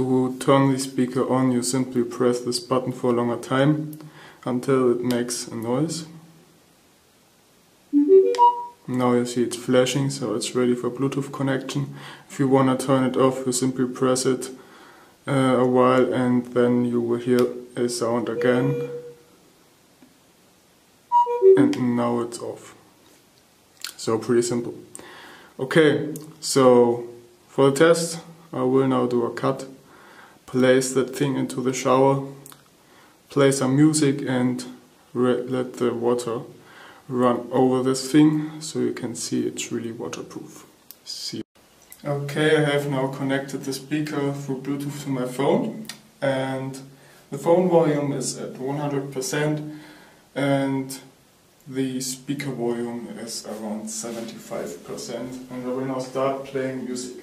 To turn the speaker on you simply press this button for a longer time until it makes a noise. Now you see it's flashing so it's ready for Bluetooth connection. If you wanna turn it off you simply press it uh, a while and then you will hear a sound again. And now it's off. So pretty simple. Okay, so for the test I will now do a cut, place that thing into the shower, play some music and let the water run over this thing so you can see it's really waterproof. See. Okay, I have now connected the speaker through Bluetooth to my phone and the phone volume is at 100% and the speaker volume is around 75% and I will now start playing music.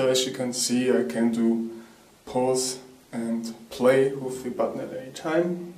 So as you can see I can do pause and play with the button at any time.